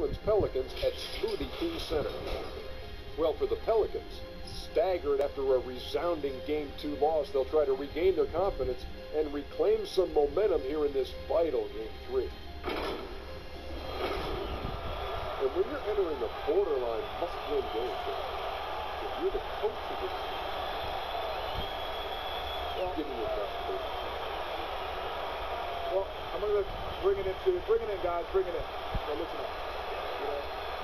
Orleans Pelicans at Smoothie King Center. Well, for the Pelicans, staggered after a resounding Game 2 loss, they'll try to regain their confidence and reclaim some momentum here in this vital Game 3. And when you're entering a borderline must-win game, if you're the coach of this team, well, give me. Well, I'm going to bring it into bring it in, guys. Bring it in. Listen up.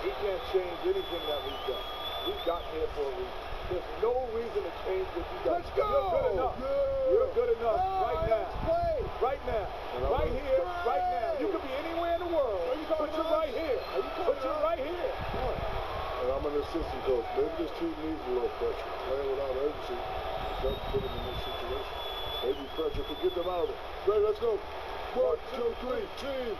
You know, we can't change anything that we've done. We've gotten here for a reason. There's no reason to change what you got. Let's go! You're good enough. Yeah. You're good enough Oh, right let's now. play. Right now. Right gonna- here. Right now. You could be anywhere in the world. Are you calling Put you us? right here. Are you calling Put you us? right here. And I'm an assistant coach. Maybe this team needs a little pressure. Playing without urgency doesn't put them in this situation. Maybe pressure could get them out of it. Ready, let's go. One, two, three, team.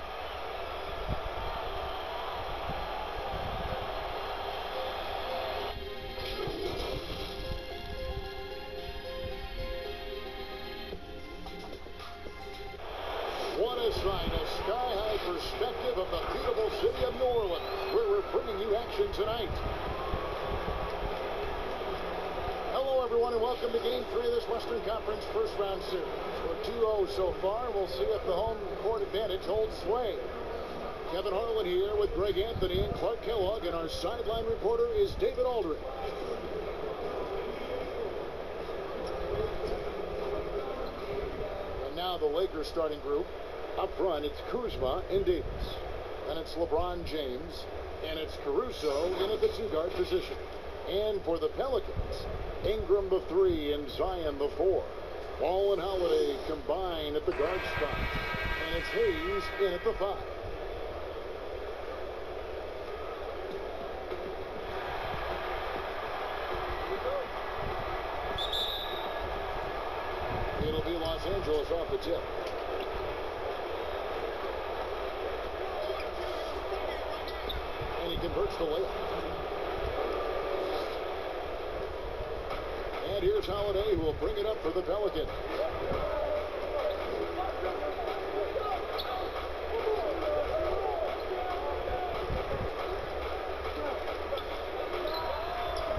Now the Lakers starting group. Up front, it's Kuzma and Davis. Then it's LeBron James. And it's Caruso in at the two-guard position. And for the Pelicans, Ingram the three and Zion the four. Ball and Holiday combine at the guard spot. And it's Hayes in at the five. It'll be Los Angeles off the tip. And he converts the layup. And here's Holiday who will bring it up for the Pelicans.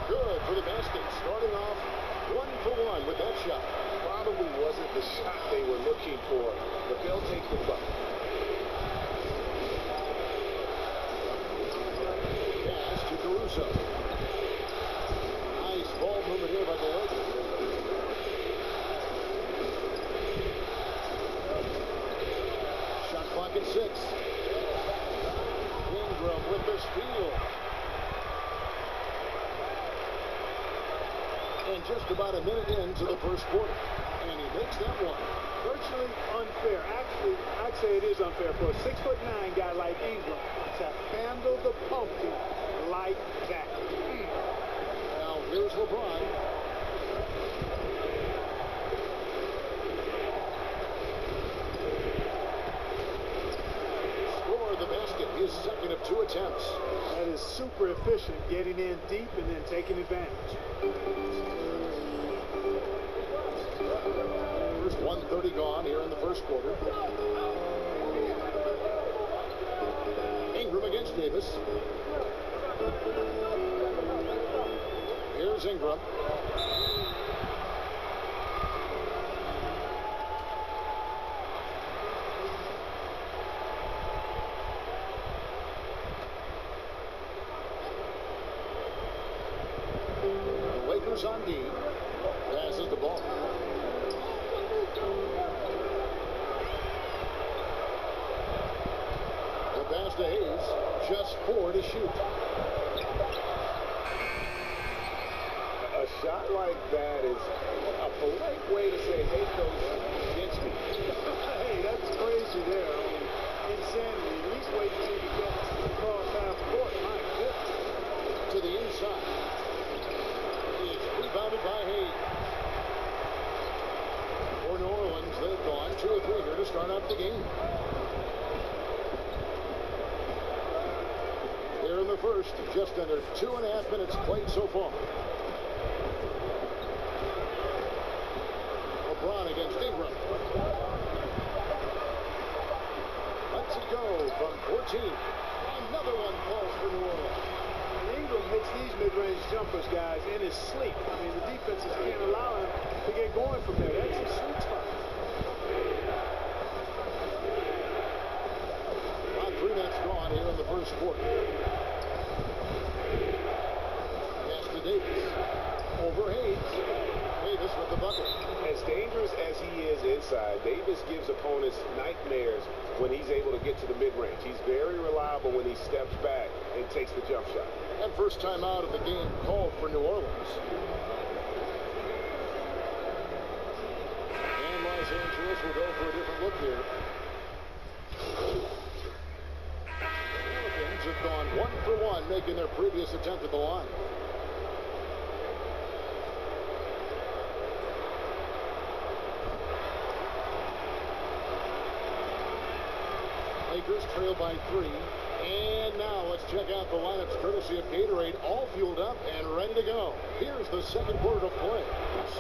Good for the basket. Starting off one for one with that shot. Probably wasn't the shot they were looking for, but they'll take the buck. Pass to Caruso. Nice ball movement here by the Lakers. Shot clock at six. Ingram with the steal. And just about a minute into the first quarter. And he makes that one. Virtually unfair. Actually, I'd say it is unfair for a six foot nine guy to handle the pumpkin like that. Now here's LeBron. Score the basket, his second of two attempts. That is super efficient, getting in deep and then taking advantage. First 130 gone here in the first quarter. Davis. Here's Ingram. On D. Passes the ball. To Hayes. Just four to shoot. A shot like that is a polite way to say, hey, coach, against me. hey, that's crazy there. I mean, insanity. At least wait until you get across half court. My goodness. to the inside. It's rebounded by Hayes. For New Orleans, they've gone two or three here to start out the game. Here in the first, just under two and a half minutes played so far. LeBron against Ingram. Let's it go from 14. Another one falls for New Orleans. And Ingram hits these mid-range jumpers, guys, in his sleep. I mean, the defenses can't allow him to get going from there. That's his sweet spot. About three minutes gone here in the first quarter. Pass to Davis. Over Hayes. Davis with the bucket. As dangerous as he is inside, Davis gives opponents nightmares when he's able to get to the mid-range. He's very reliable when he steps back and takes the jump shot. And first time out of the game called for New Orleans. And Los Angeles will go for a different look here. The Pelicans have gone one for one, making their previous attempt at the line. Lakers trail by three. And now let's check out the lineups courtesy of Gatorade, all fueled up and ready to go. Here's the second quarter to play.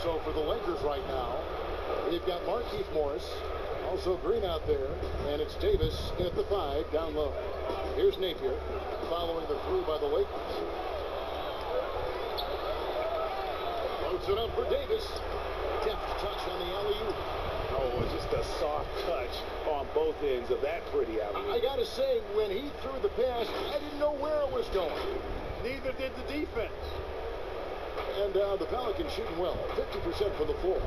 So for the Lakers right now, we've got Markieff Morris, also Green out there, and it's Davis at the five down low. Here's Napier following the three by the Lakers. Floats it up for Davis. Deft touch on the alley-oop. Oh, just a soft touch on both ends of that pretty alley. I, I gotta say, when he threw the pass, I didn't know where it was going. Neither did the defense. And uh, the Pelicans shooting well, 50% from the floor.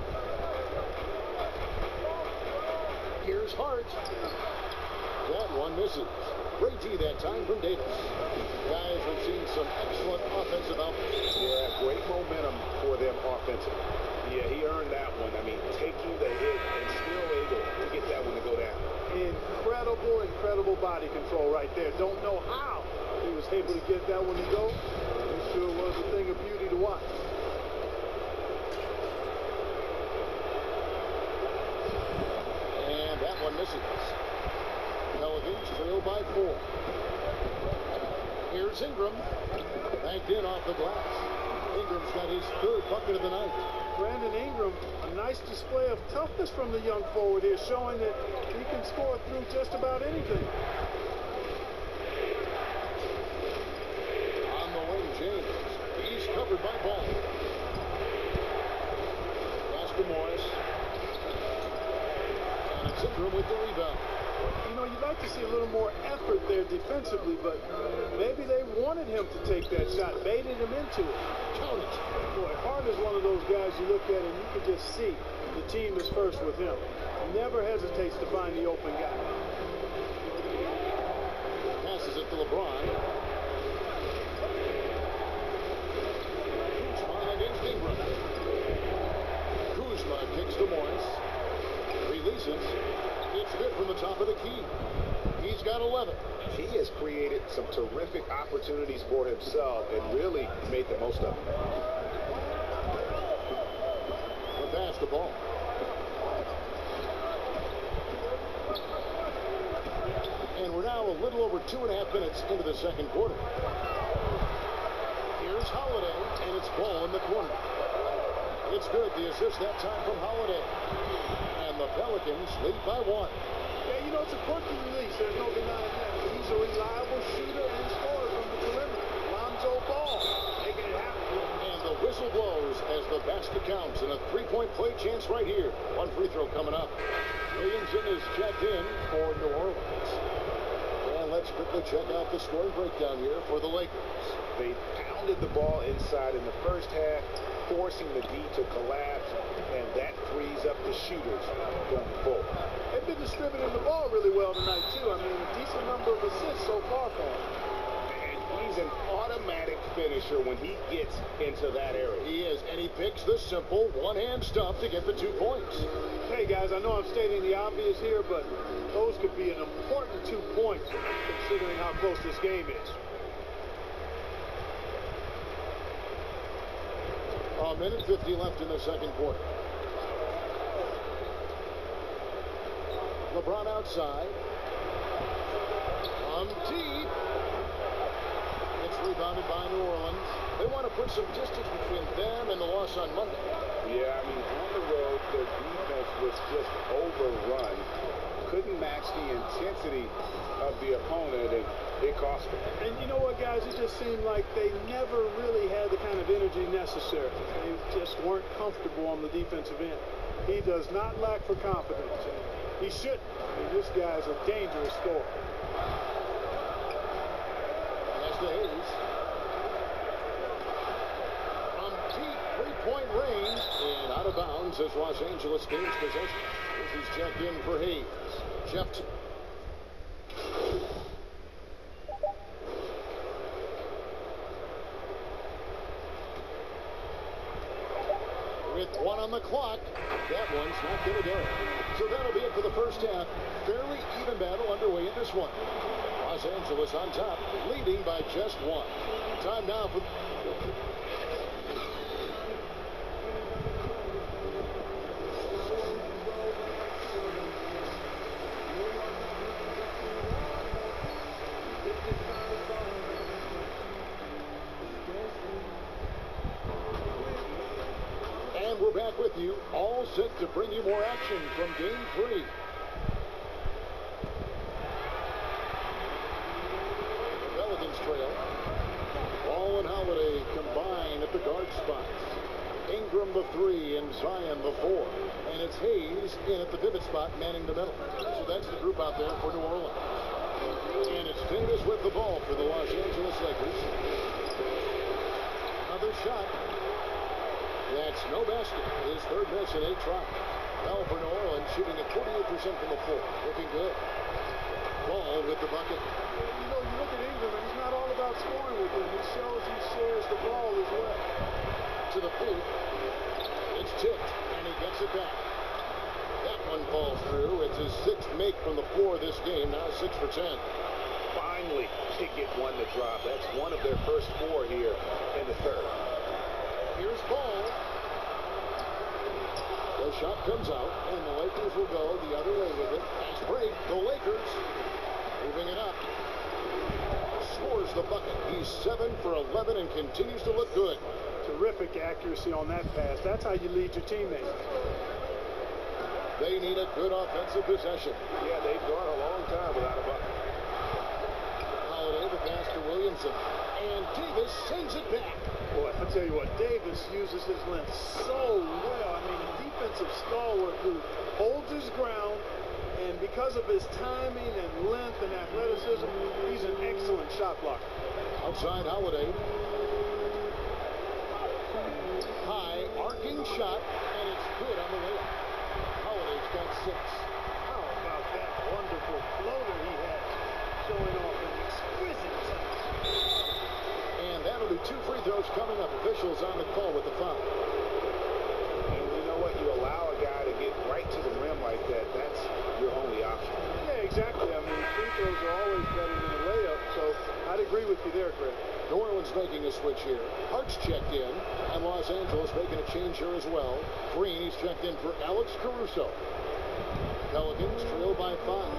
Here's Hart. That one misses. Great D that time from Davis. Guys have seen some excellent offensive output. Yeah, great momentum for them offensively. Yeah, he earned that one. I mean, taking the hit and still able to get that one to go down. Incredible, incredible body control right there. Don't know how he was able to get that one to go. It sure was a thing of beauty to watch. And that one misses. Trail by four. Here's Ingram. Banked in off the glass. Ingram's got his third bucket of the night. Brandon Ingram, a nice display of toughness from the young forward here, showing that he can score through just about anything. On the wing, James. He's covered by Ball. Pass to Morris. And it's Ingram with the rebound. You know, you'd like to see a little more effort defensively, but maybe they wanted him to take that shot, baited him into it. Count it. Boy, Hart is one of those guys you look at and you can just see the team is first with him. Never hesitates to find the open guy. Passes it to LeBron. Kuzma against Ingram. Kuzma kicks to Morris. Releases. It's good from the top of the key. He's got 11. He has created some terrific opportunities for himself and really made the most of them. But pass the ball. And we're now a little over two and a half minutes into the second quarter. Here's Holiday, and it's ball in the corner. It's good. The assist that time from Holiday. And the Pelicans lead by one. Yeah, know, it's a quirky release. There's no denying that. But he's a reliable shooter and scorer from the perimeter. Lonzo Ball making it happen. And the whistle blows as the basket counts and a three-point play chance right here. One free throw coming up. Williamson is checked in for New Orleans. And let's quickly check out the scoring breakdown here for the Lakers. They pounded the ball inside in the first half, forcing the D to collapse, and that frees up the shooters going forward. They've been distributing the ball really well tonight, too. I mean, a decent number of assists so far for him. And he's an automatic finisher when he gets into that area. He is, and he picks the simple one-hand stuff to get the two points. Hey, guys, I know I'm stating the obvious here, but those could be an important two points considering how close this game is. A minute 50 left in the second quarter. LeBron outside. On deep. It's rebounded by New Orleans. They want to put some distance between them and the loss on Monday. Yeah, I mean, on the road, their defense was just overrun. Couldn't match the intensity of the opponent, and it cost them. And you know what, guys? It just seemed like they never really had the kind of energy necessary. They just weren't comfortable on the defensive end. He does not lack for confidence, he shouldn't. I mean, this guy's a dangerous scorer. As to Hayes. From deep three-point range and out of bounds as Los Angeles gains possession. This is checked in for Hayes. Jeff with one on the clock. That one's not going to do it. So that'll be it for the first half. Fairly even battle underway in this one. Los Angeles on top, leading by just one. Time now for... And we're back with you, all set to bring you more action from Game 3. Pelicans trail. Ball and Holiday combine at the guard spots. Ingram the three and Zion the four. And it's Hayes in at the pivot spot manning the middle. So that's the group out there for New Orleans. And it's Davis with the ball for the Los Angeles Lakers. Another shot. That's no basket. His third miss in eight tries. Now for New Orleans, shooting at 48% from the floor. Looking good. Ball with the bucket. You know, you look at Ingram, and he's not all about scoring with him. He shows he shares the ball as well. To the paint. It's tipped, and he gets it back. That one falls through. It's his sixth make from the floor this game. Now six for ten. Finally, they get one to drop. That's one of their first four here in the third. Here's ball. The shot comes out, and the Lakers will go the other way with it. Nice break. The Lakers moving it up. Scores the bucket. He's 7 for 11 and continues to look good. Terrific accuracy on that pass. That's how you lead your teammates. They need a good offensive possession. Yeah, they've gone a long time without a bucket. Holiday the pass to Williamson. And Davis sends it back. Boy, I tell you what, Davis uses his length so well. I mean, a defensive stalwart who holds his ground, and because of his timing and length and athleticism, he's an excellent shot blocker. Outside Holiday. Shot, and it's good on the way up. Holiday's got six. How about that wonderful floater he has, showing off an exquisite touch. And that'll be two free throws coming up. Officials on the call with the foul. And you know what? You allow a guy to get right to the rim like that. That's your only option. Yeah, exactly. I mean, free throws are always better than a layup, so I'd agree with you there, Greg. New Orleans making a switch here. Hart's checked in, and Los Angeles making a change here as well. Green, he's checked in for Alex Caruso. Pelicans trail by five.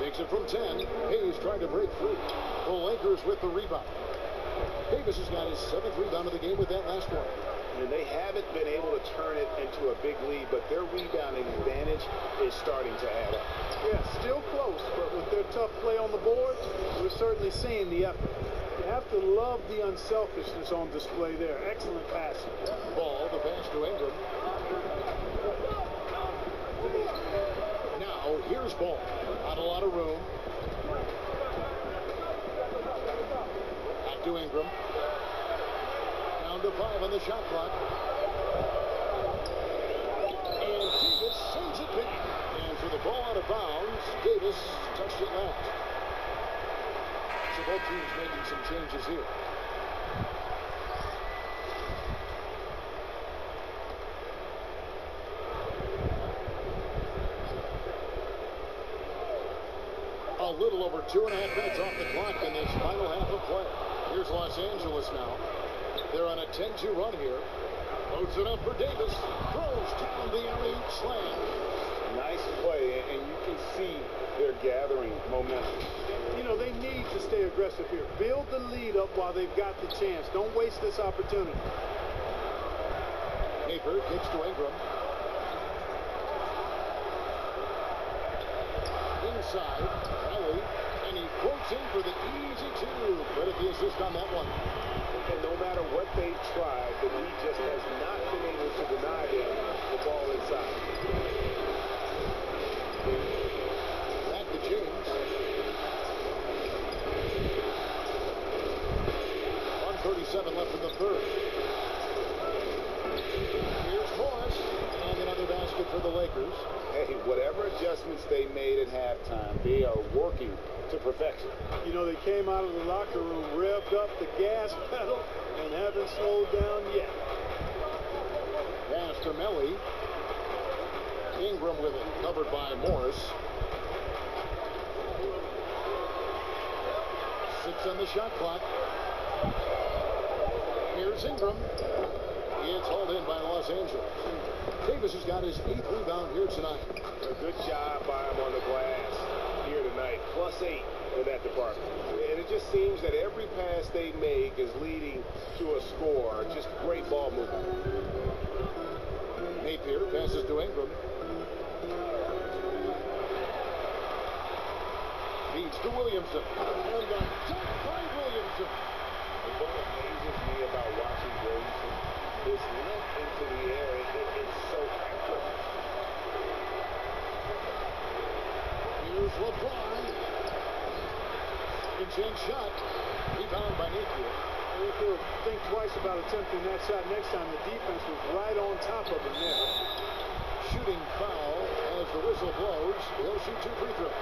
Takes it from 10. Hayes trying to break through. The Lakers with the rebound. Davis has got his seventh rebound of the game with that last one. And they haven't been able to turn it into a big lead, but their rebounding advantage is starting to add up. Yeah, still close, but with their tough play on the boards, we're certainly seeing the effort. You have to love the unselfishness on display there. Excellent passing. Ball, the pass to Ingram. Now, here's ball. Not a lot of room. Back to Ingram. Down to five on the shot clock. And Davis sends it back. And for the ball out of bounds, Davis touched it last. So both teams making some changes here. A little over two and a half minutes off the clock in this final half of play. Here's Los Angeles now. They're on a 10-2 run here. Loads it up for Davis. Throws down the alley-oop slam. Nice play, and you can see they're gathering momentum. You know, they need to stay aggressive here. Build the lead up while they've got the chance. Don't waste this opportunity. Napier kicks to Ingram. Inside, Kelly, and he quotes in for the easy two. Credit the assist on that one. And no matter what they've tried, the lead just has not been able to deny them the ball inside. Back to James. 137 left in the third. Here's Morris, and another basket for the Lakers. Hey, whatever adjustments they made at halftime, they are working to perfection. You know, they came out of the locker room, revved up the gas pedal, and haven't slowed down yet. Pass to Melli. Ingram with it, covered by Morris. Six on the shot clock. Here's Ingram. It's hauled in by Los Angeles. Davis has got his eighth rebound here tonight. A good job by him on the glass here tonight. Plus eight in that department. And it just seems that every pass they make is leading to a score. Just great ball movement. Napier passes to Ingram. Feeds to Williamson. And dunk by Williamson. What amazes me about watching Williamson is length into the air. It, it, it's so accurate. Here's LeBron. Insane shot. Rebound by Napier. He'll think twice about attempting that shot next time, the defense was right on top of him there. Shooting foul as the whistle blows. He'll shoot two free throws.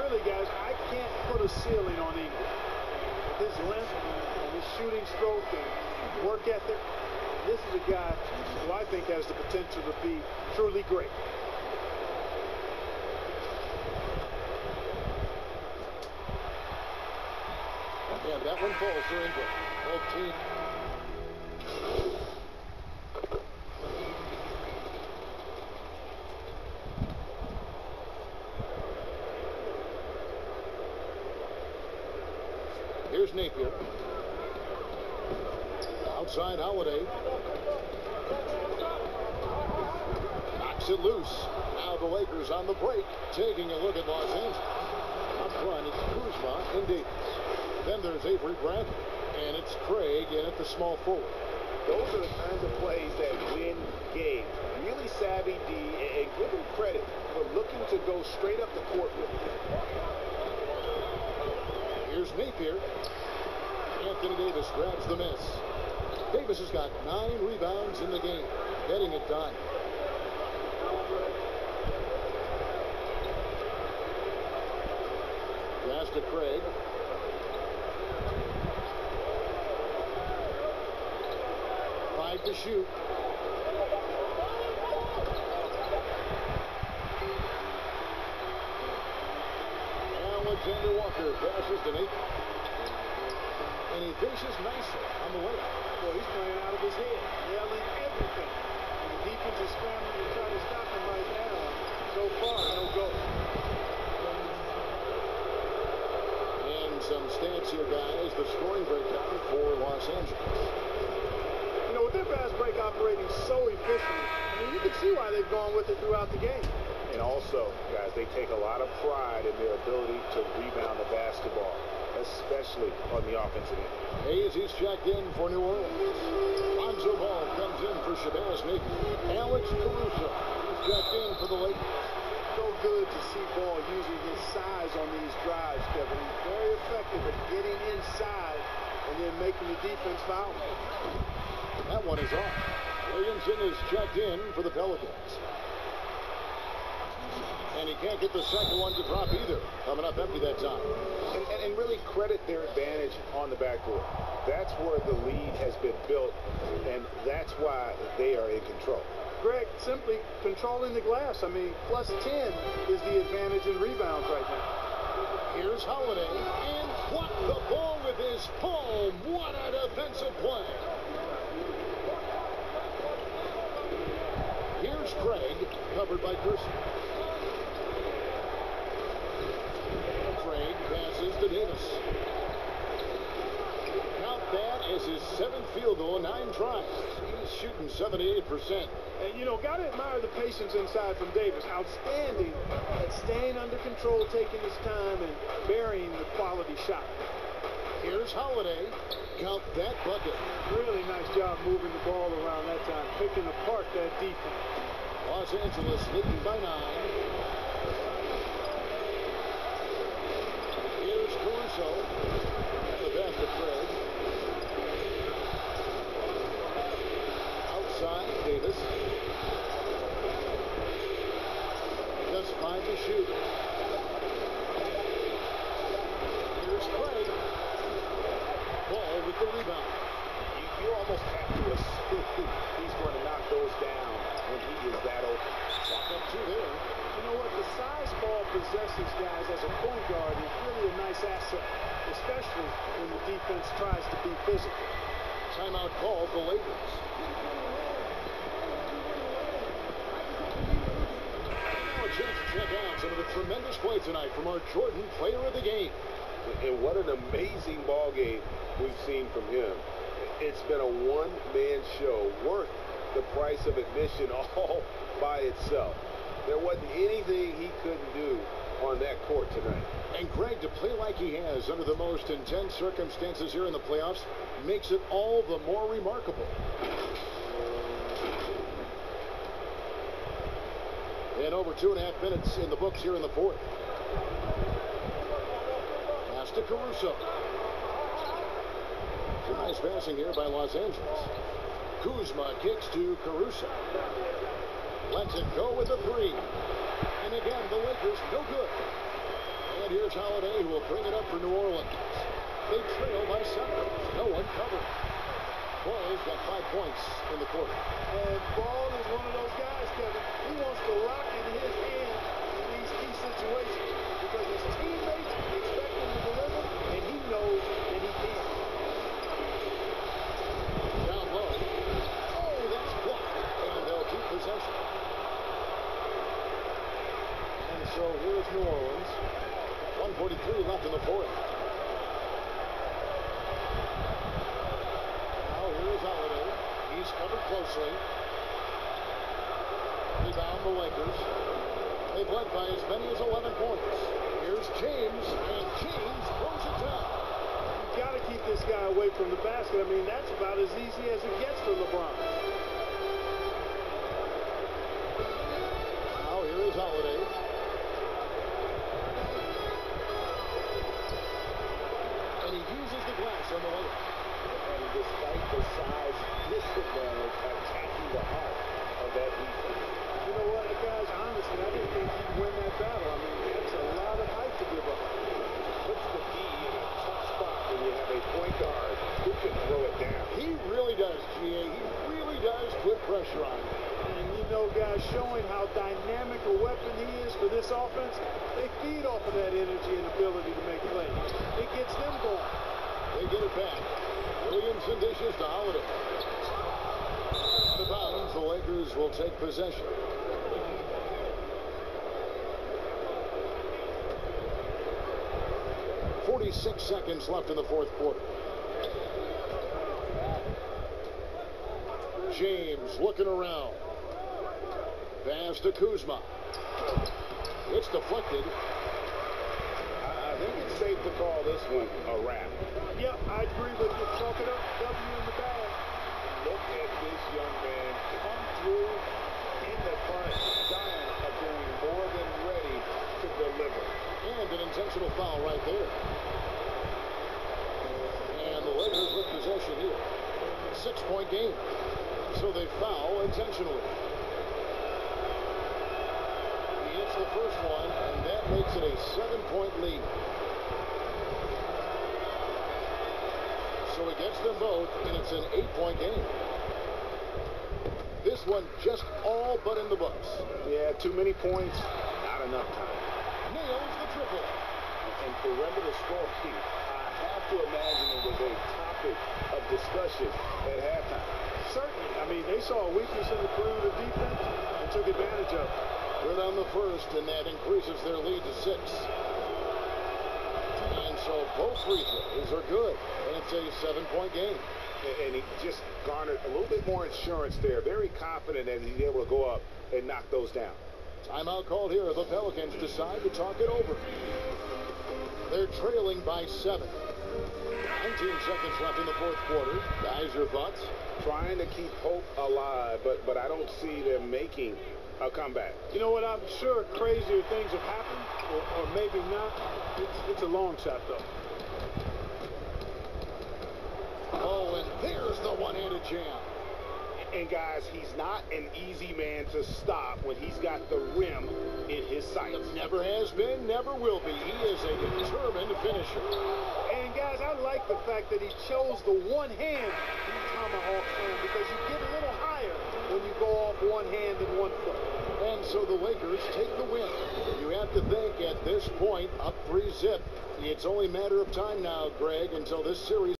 Really, guys, I can't put a ceiling on. With his length shooting stroke and work ethic, this is a guy who I think has the potential to be truly great. And that one falls for Ingram. Both teams. Here's Napier. Outside Holiday. Knocks it loose. Now the Lakers on the break, taking a look at Los Angeles. Up front, it's Kuzma and Davis. Then there's Avery Bradley, and it's Craig in at the small forward. Those are the kinds of plays that win games. Really savvy D, and give him credit for looking to go straight up the court with it. Here's Napier. Anthony Davis grabs the miss. Davis has got nine rebounds in the game, getting it done. Pass to Craig. Five to shoot. Alexander Walker passes to Nate. And he finishes nicely on the way. out. Boy, he's playing out of his head, yelling everything. And the defense is scrambling to try to stop him right now. So far, no go. And some stats here, guys. The scoring breakdown for Los Angeles. You know, their fast break operating so efficiently, I mean, you can see why they've gone with it throughout the game. And also, guys, they take a lot of pride in their ability to rebound the basketball, especially on the offensive end. Hayes, he's checked in for New Orleans. Lonzo Ball comes in for Shabazz Napier. Alex Caruso, he's checked in for the Lakers. So good to see Ball using his size on these drives, Kevin. He's very effective at getting inside and then making the defense foul. That one is off. Williamson is checked in for the Pelicans. And he can't get the second one to drop either. Coming up empty that time. And, and, and really credit their advantage on the backcourt. That's where the lead has been built, and that's why they are in control. Greg, simply controlling the glass. I mean, plus 10 is the advantage in rebounds right now. Here's Holiday. And blocked the ball with his palm. What a defensive play. Here's Craig, covered by Gerson. Craig passes to Davis. Count that as his seventh field goal nine tries. He's shooting 78%. And, you know, got to admire the patience inside from Davis. Outstanding at staying under control. control, taking his time, and burying the quality shot. Here's Holiday. Count that bucket. Really nice job moving the ball around that time, picking apart that defense. Los Angeles leading by nine. Here's Caruso. The pass to Craig. Outside, Davis. Just five to shoot. Here's Craig. Ball with the rebound. You, almost have to assume he's going to knock those down when he is that open. Walk up two there. You know what? The size ball possesses guys as a point guard is really a nice asset, especially when the defense tries to be physical. Timeout call for Lakers. Now a chance to check out some of the tremendous play tonight from our Jordan player of the game. And what an amazing ball game we've seen from him. It's been a one-man show worth the price of admission all by itself. There wasn't anything he couldn't do on that court tonight. And Greg, to play like he has under the most intense circumstances here in the playoffs makes it all the more remarkable. And over two and a half minutes in the books here in the fourth. Pass to Caruso. Nice passing here by Los Angeles. Kuzma kicks to Caruso. Lets it go with a three. And again, the Lakers no good. And here's Holiday who will bring it up for New Orleans. They trail by seven. No one covered. Boy's got five points in the quarter. And Ball is one of those guys, Kevin. He wants to rock in his hand in these key situations because his teammates expect him to deliver, and he knows that he can. Down low. Oh, that's blocked. And they'll keep possession. So here's New Orleans. 143 left in the fourth. Now here's Holiday. He's covered closely. Rebound the Lakers. They've led by as many as 11 points. Here's James, and James throws it down. You've got to keep this guy away from the basket. I mean, that's about as easy as it gets for LeBron. Now here is Holiday. Despite the size disadvantage, attacking the heart of that defense. You know what, guys? Honestly, I didn't think he'd win that battle. I mean, that's a lot of height to give up. Puts the D in a tough spot when you have a point guard who can throw it down. He really does, GA. He really does put pressure on him. And you know, guys, showing how dynamic a weapon he is for this offense, they feed off of that energy and ability to make plays. It gets them going. They get it back. Williamson dishes to Holiday. The bounds, the Lakers will take possession. Forty-six seconds left in the fourth quarter. James looking around. Pass to Kuzma. It's deflected. I I think it's safe to call this one a wrap. Yep, I agree with you. Chalk it up. W in the bag. Look at this young man come through in the front, of being more than ready to deliver. And an intentional foul right there. And the Lakers with possession here. Six-point game. So they foul intentionally. He hits the first one, and that makes it a seven-point lead. He gets them both, and it's an eight-point game. This one just all but in the books. Yeah, too many points, not enough time. Nails the triple. And perimeter scoring, I have to imagine it was a topic of discussion at halftime. Certainly. I mean, they saw a weakness in the perimeter defense and took advantage of it. Good on the first, and that increases their lead to six. Both free throws are good, and it's a seven-point game. And- And he just garnered a little bit more insurance there. Very confident that he's able to go up and knock those down. Timeout called here. The Pelicans decide to talk it over. They're trailing by seven. 19 seconds left in the fourth quarter. Guys, your thoughts? Trying to keep hope alive, but but I don't see them making a comeback. You know what? I'm sure crazier things have happened, or, or maybe not. It's, it's a long shot, though. Oh, and the jam. And guys, he's not an easy man to stop when he's got the rim in his sights. Never has been, never will be. He is a determined finisher. And guys, I like the fact that he chose the one hand tomahawk slam because you get a little higher when you go off one hand and one foot. And so the Lakers take the win. You have to think at this point, up three zip. It's only a matter of time now, Greg, until this series